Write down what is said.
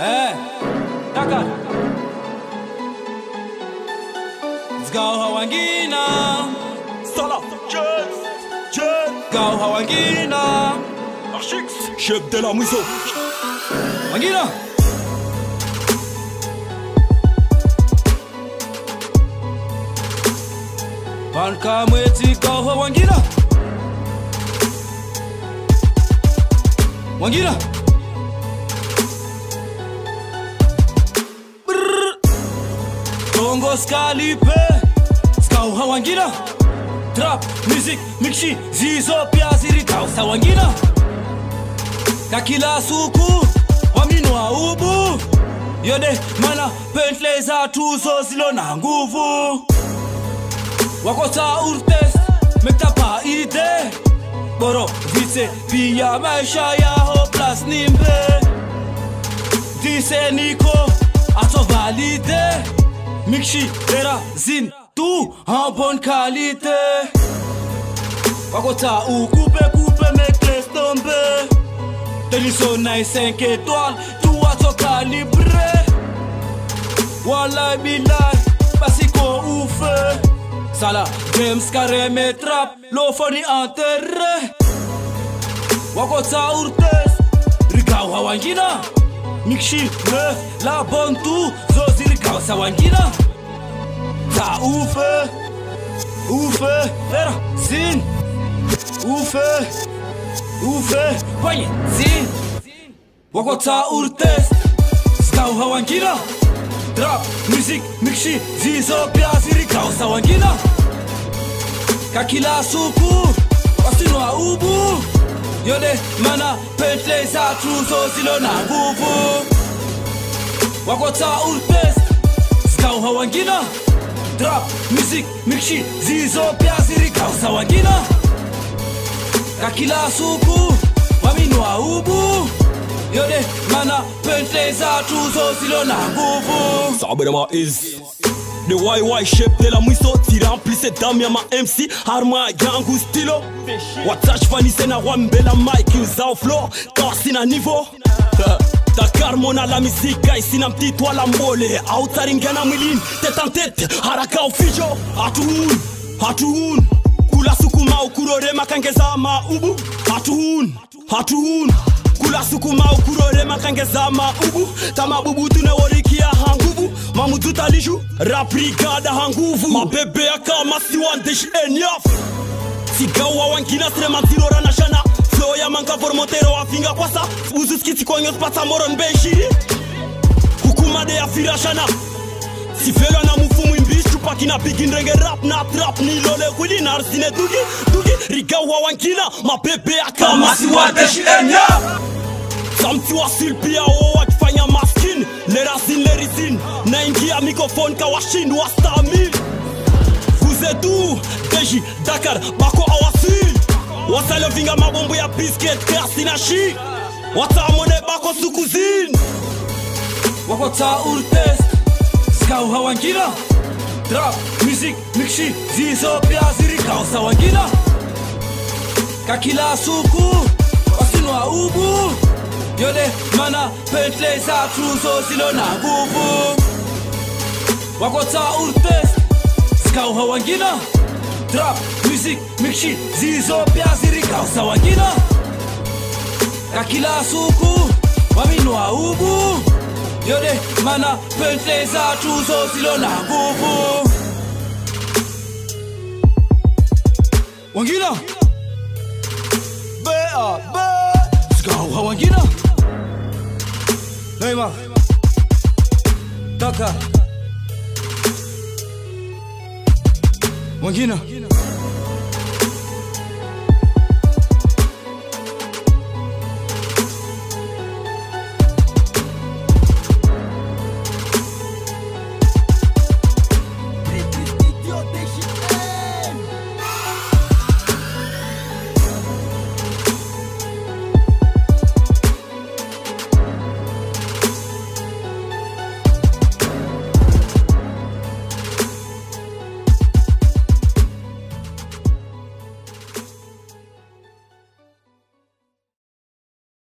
ええだから Zgau hawangina Salah Jazz Jazz Zgau hawangina Archix Chef de la Mouiso Hawangina Bankameti Zgau hawangina Wangina Kongo skalipe. Zgał hałangina. Trap, music, mixi, zizo pia zirikao sawangina. kakila suku waminwa ubu yode mana pentle za tuzo zilo na nguvu wakosa urtes mektapa ide boro vise pia maisha yaho plas nimbe dise niko ato valide Mikshi, Tera, Zin Tu en bonne qualité Wakota ou coupe coupe mec laisse tomber Delisona et 5 étoiles Tout à ton calibré Wallah bilal Basiko ou feu Sala James Carré me trap L'ophony enterré Wakota urtes Rigawa wangina Mikshi neuf, la bonne tout, zozi rikau sawangina. Ta oufe, oufe, era, zin, oufe. Ufe, kwenye zin Wakota urtes Skau hawangina Trap, music, mixi Zizo pia zirikao sawangina Kakila suku Wasinwa ubu Yode mana pentle za truso zilo na nguvu Wakota urtes Skau hawangina drop music, mixi Zizo pia zirikao sawangina kakila suku waminwa ubu. Yole mana pentle za tuzo zilo na nguvu Sabra is The YY chef de la mwiso Ti remplisse dame ya ma MC Arma yangu stilo Watach vanise na wambela mic Uzao flow Torsi na nivo Dakar mona la misika Isina mtitwa la mbole Autaringana en tete Haraka ufijo Hatuhun Hatuhun Kula sukuma ukurore makangeza maubu Hatuhun Hatuhun kula sukuma ukurore makangeza maubu tamabubu tuneworikia hanguvu mamututalishu rabrigada hanguvu mabebe akama siwandesh enyaf sigawa wangina sremazirora rana shana. Flow ya mankavormotero afinga kwasa. Uzuskitsikonyos patsamoron beshiri hukumade ya firashana Sifelo na mufumu imbishi chupakina bigindrenge rap na trap. Nilole kwili narsine dugi dugi. Rigawa wankina mabebe akama siwandesh enyaf samtiwa silpia o Lerazin, lerizin, naingia microfon ca washindi wastahimili kuzedu deji Dakar bako awasili wasaliovinga mabombo ya biscuit kasi na shi watamone bako sukuzini wakota urtest skau hawangina Trap, music mikshi zizo pia ziri kausa wangina kakila suku yode mana pentle za tuzo zilo na wakota urtes skau hawangina. Trap music mixi zizo pia zirikao sawangina kakila suku waminwa ubu. Yode mana pentle za tuzo zilo na nguvu wangina. Bea be zikawa wangina Rema, Daka, Mangina.